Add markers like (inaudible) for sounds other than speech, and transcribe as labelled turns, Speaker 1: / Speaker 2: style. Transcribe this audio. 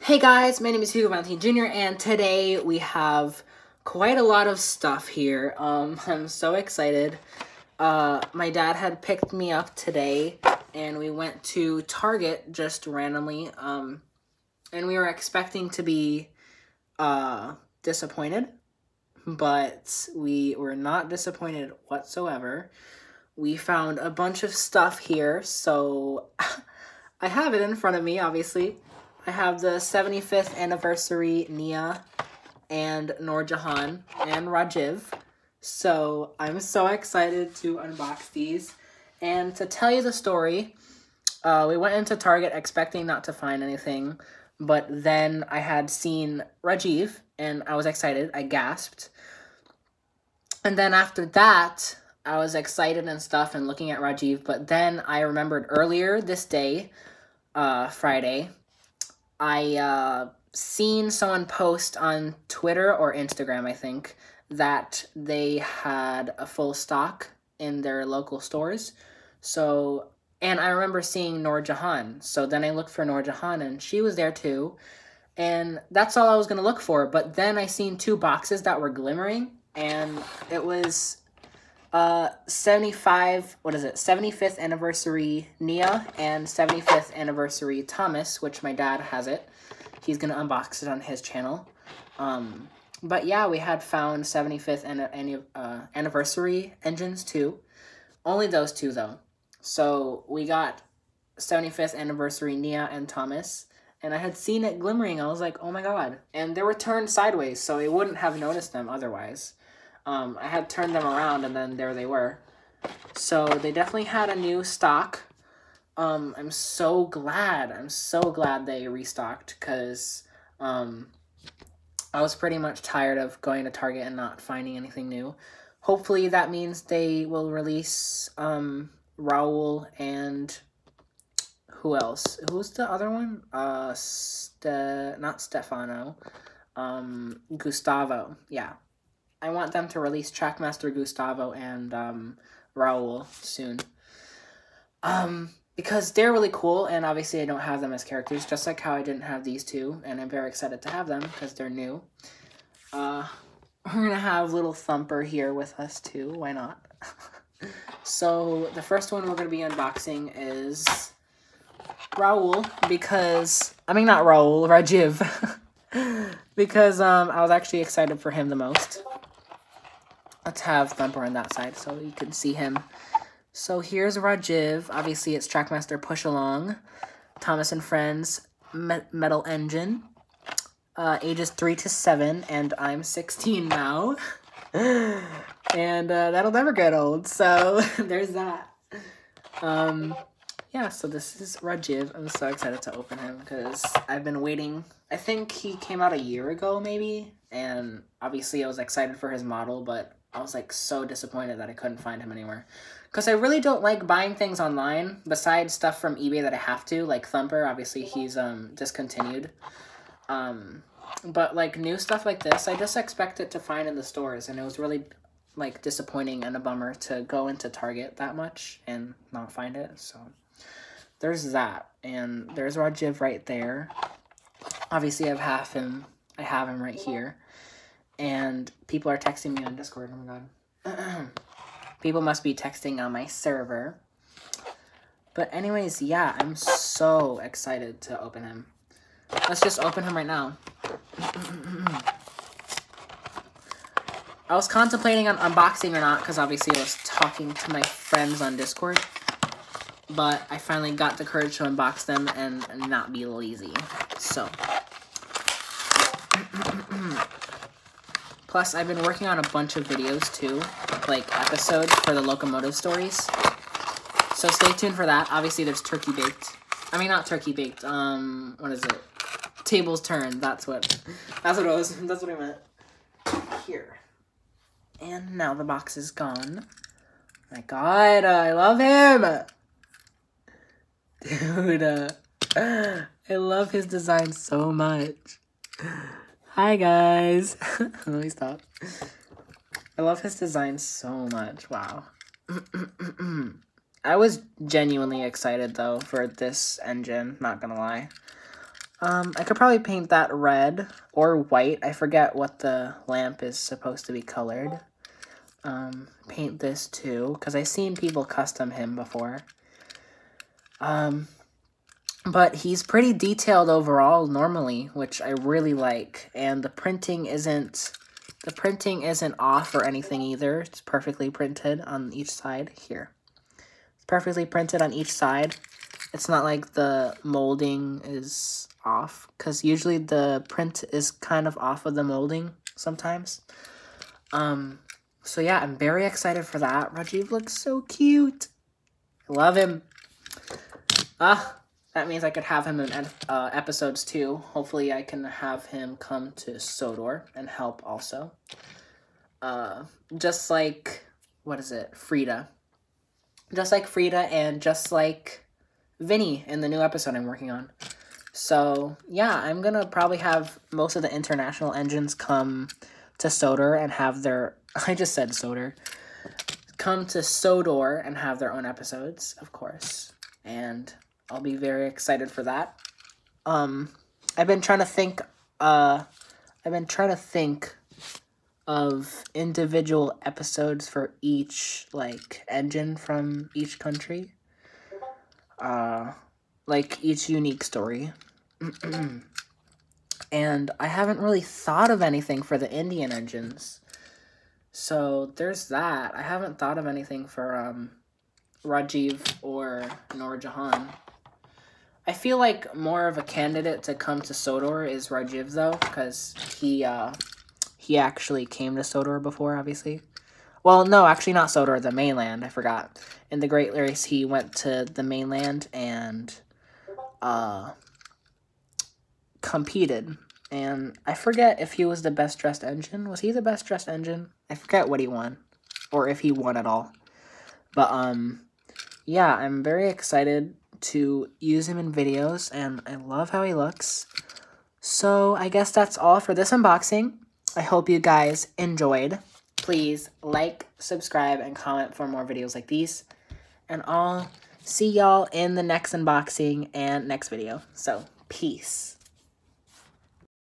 Speaker 1: Hey guys, my name is Hugo Valentin Jr. and today we have quite a lot of stuff here. Um, (laughs) I'm so excited. Uh, my dad had picked me up today and we went to Target just randomly. Um, and we were expecting to be uh, disappointed, but we were not disappointed whatsoever. We found a bunch of stuff here, so (laughs) I have it in front of me, obviously. I have the 75th anniversary Nia and Noor Jahan and Rajiv. So I'm so excited to unbox these. And to tell you the story, uh, we went into Target expecting not to find anything, but then I had seen Rajiv and I was excited. I gasped. And then after that, I was excited and stuff and looking at Rajiv, but then I remembered earlier this day, uh, Friday, I uh, seen someone post on Twitter or Instagram, I think, that they had a full stock in their local stores. So, and I remember seeing Noor Jahan. So then I looked for Noor Jahan and she was there too. And that's all I was going to look for. But then I seen two boxes that were glimmering and it was uh 75 what is it? 75th anniversary nia and 75th anniversary thomas which my dad has it. He's gonna unbox it on his channel. Um but yeah we had found 75th and uh, anniversary engines too. Only those two though. So we got 75th anniversary nia and thomas and i had seen it glimmering. I was like oh my god. And they were turned sideways so i wouldn't have noticed them otherwise um, I had turned them around and then there they were. So they definitely had a new stock. Um, I'm so glad. I'm so glad they restocked because um, I was pretty much tired of going to Target and not finding anything new. Hopefully that means they will release um, Raul and who else? Who's the other one? Uh, Ste not Stefano. Um, Gustavo. Yeah, I want them to release Trackmaster Gustavo and um, Raul soon. Um, because they're really cool, and obviously I don't have them as characters, just like how I didn't have these two, and I'm very excited to have them because they're new. Uh, we're gonna have little Thumper here with us too. Why not? (laughs) so the first one we're gonna be unboxing is Raul because I mean not Raul, Rajiv. (laughs) because um I was actually excited for him the most. Let's have Thumper on that side so you can see him. So here's Rajiv. Obviously, it's Trackmaster Push Along. Thomas and Friends Me Metal Engine. Uh, ages 3 to 7, and I'm 16 now. (laughs) and uh, that'll never get old, so (laughs) there's that. Um, yeah, so this is Rajiv. I'm so excited to open him because I've been waiting. I think he came out a year ago, maybe, and obviously I was excited for his model, but I was like so disappointed that I couldn't find him anywhere. Because I really don't like buying things online, besides stuff from eBay that I have to, like Thumper, obviously he's um discontinued. Um, but like new stuff like this, I just expect it to find in the stores, and it was really like disappointing and a bummer to go into Target that much and not find it, so there's that. And there's Rajiv right there. Obviously I have half him, I have him right here. And people are texting me on Discord. Oh my god. (clears throat) people must be texting on my server. But anyways, yeah, I'm so excited to open him. Let's just open him right now. (clears throat) I was contemplating on unboxing or not, because obviously I was talking to my friends on Discord. But I finally got the courage to unbox them and not be lazy. So. (clears throat) Plus, I've been working on a bunch of videos too, like episodes for the locomotive stories. So stay tuned for that. Obviously, there's Turkey Baked. I mean, not Turkey Baked. Um, what is it? Tables turned. That's what. That's what it was. That's what I meant. Here. And now the box is gone. My God, I love him. (laughs) Dude, uh, (gasps) I love his design so much. Hi guys. (laughs) Let me stop. I love his design so much. Wow. (clears throat) I was genuinely excited though for this engine, not gonna lie. Um, I could probably paint that red or white. I forget what the lamp is supposed to be colored. Um, paint this too, because I've seen people custom him before. Um, but he's pretty detailed overall normally, which I really like. And the printing isn't, the printing isn't off or anything either. It's perfectly printed on each side here. It's perfectly printed on each side. It's not like the molding is off, because usually the print is kind of off of the molding sometimes. Um, so yeah, I'm very excited for that. Rajiv looks so cute. I love him. Ah, that means I could have him in uh, episodes too. Hopefully I can have him come to Sodor and help also. Uh, just like, what is it? Frieda. Just like Frieda and just like Vinnie in the new episode I'm working on. So, yeah, I'm to probably have most of the international engines come to Sodor and have their... (laughs) I just said Sodor. Come to Sodor and have their own episodes, of course. And I'll be very excited for that. Um, I've been trying to think, uh, I've been trying to think of individual episodes for each, like, engine from each country. Uh, like, each unique story. (clears throat) and I haven't really thought of anything for the Indian engines. So there's that. I haven't thought of anything for um, Rajiv or Noor Jahan. I feel like more of a candidate to come to Sodor is Rajiv though, because he uh, he actually came to Sodor before, obviously. Well, no, actually not Sodor, the mainland. I forgot. In the Great Race, he went to the mainland and uh, competed. And I forget if he was the best dressed engine. Was he the best dressed engine? I forget what he won. Or if he won at all. But, um, yeah, I'm very excited to use him in videos. And I love how he looks. So, I guess that's all for this unboxing. I hope you guys enjoyed. Please like, subscribe, and comment for more videos like these. And I'll see y'all in the next unboxing and next video. So, peace.